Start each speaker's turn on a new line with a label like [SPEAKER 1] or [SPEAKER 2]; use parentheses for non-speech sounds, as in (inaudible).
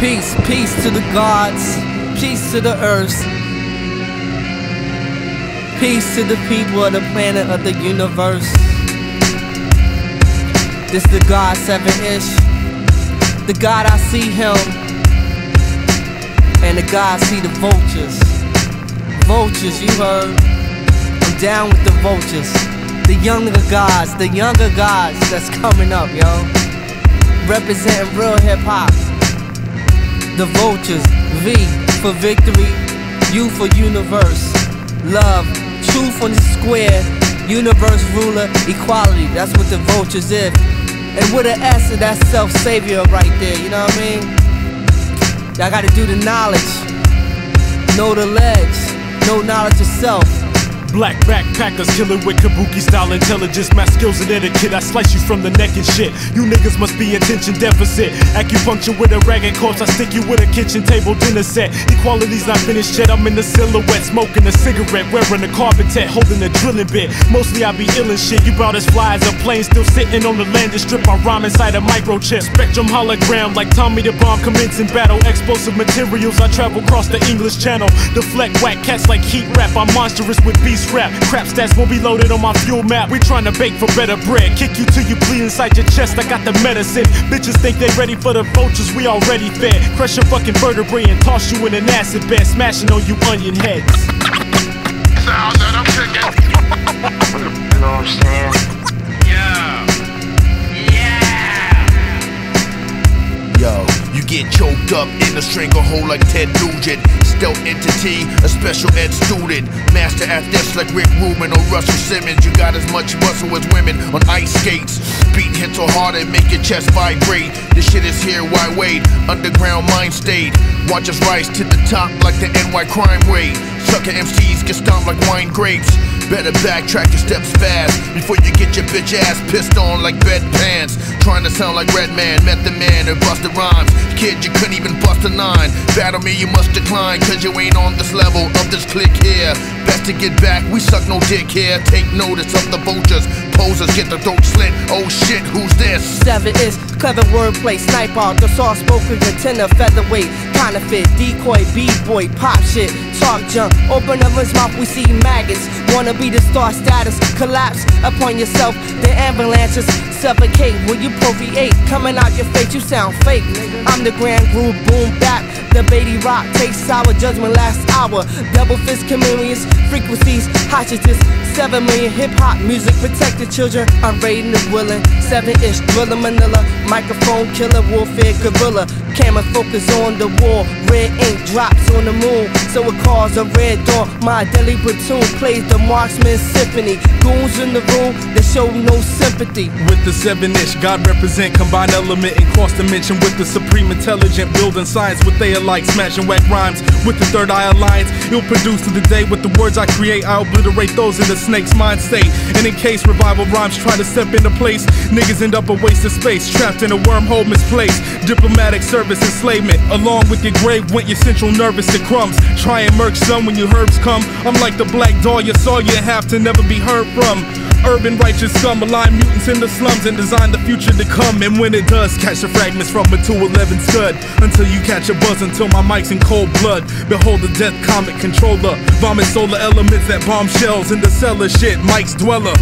[SPEAKER 1] Peace, peace to the gods, peace to the earth. Peace to the people of the planet of the universe. This the God 7-ish. The God I see him. And the God see the vultures. Vultures, you heard. I'm down with the vultures. The younger gods, the younger gods that's coming up, yo. Representing real hip hop. The vultures, V for victory, U for universe. Love, truth on the square, universe ruler, equality. That's what the vultures is. And with an S, that's self savior right there, you know what I mean? Y'all gotta do the knowledge, know the ledge, know knowledge of self.
[SPEAKER 2] Black backpackers killing with kabuki style intelligence. My skills and etiquette, I slice you from the neck and shit. You niggas must be attention deficit. Acupuncture with a ragged corpse, I stick you with a kitchen table dinner set. Equality's not finished yet, I'm in the silhouette, smoking a cigarette, wearing a carpet holding a drilling bit. Mostly I be ill and shit. You bout as fly as a plane, still sitting on the landing strip. I rhyme inside a microchip. Spectrum hologram, like Tommy the Bomb commencing battle. Explosive materials, I travel across the English channel. Deflect whack cats like heat rap, I'm monstrous with beast rap. Crap stats won't be loaded on my fuel map. We trying to bake for better bread. Kick you till you bleed inside your chest. I got the medicine. Bitches think they ready for the vultures. We already fed. Crush your fucking vertebrae and toss you in an acid bed, smashing on you onion heads.
[SPEAKER 3] Sounds that I'm cooking. (laughs)
[SPEAKER 4] You know what I'm saying?
[SPEAKER 5] Get choked up in a stranglehold like Ted Nugent. Stealth entity, a special ed student. Master athletes like Rick Rubin or Russell Simmons. You got as much muscle as women on ice skates. Beat hits so hard and make your chest vibrate. This shit is here, why wait? Underground mind state. Watch us rise to the top like the NY crime rate. Sucker MCs get stomped like wine grapes. Better backtrack your steps fast before you get your bitch ass pissed on like bedpans. Trying to sound like Redman, Method Man, or Busta Rhymes. Kid, you couldn't even bust a nine. Battle me, you must decline, cause you ain't on this level of this click here. Best to get back, we suck no dick here. Take notice of the vultures. Posers get the throat slit. Oh shit, who's this?
[SPEAKER 1] Seven is clever wordplay, sniper, the soft spoken contender, featherweight, counterfeit, decoy, b-boy, pop shit, talk junk, open up his mouth, we see maggots, wanna be the star status, collapse upon yourself, the avalanches suffocate, will you procreate, coming out your face, you sound fake, I'm the grand groove, boom bap, the baby rock takes sour judgment last hour, double fist chameleons, frequencies, hostages, seven million hip hop music, protect the children, I'm raiding the willing, seven ish, thriller Manila, microphone killer, warfare gorilla, camera focus on the wall, red ink drops on the moon, so it calls a red dawn. My deadly platoon plays the marksman symphony, goons in the room, they show no sympathy.
[SPEAKER 6] With the seven ish, God represent combined element and cross dimension with the supreme intelligent, building science with they alike, smashing whack rhymes with the third eye alliance. You'll produce to the day with the words I create, I obliterate those in the snake's mind state. And in case revival rhymes try to step into place, niggas end up a waste of space, trapped in a wormhole misplaced. Diplomatic service enslavement, along with your grave went your central nervous to crumbs. Try and murk some when your herbs come. I'm like the black dog you saw you have to never be heard from. Urban righteous scum align mutants in the slums and design the future to come. And when it does, catch the fragments from a 211 scud. Until you catch a buzz, until my mic's in cold blood. Behold the death comet controller. Vomit solar elements that bomb shells in the cellar. Shit, Mike's dweller.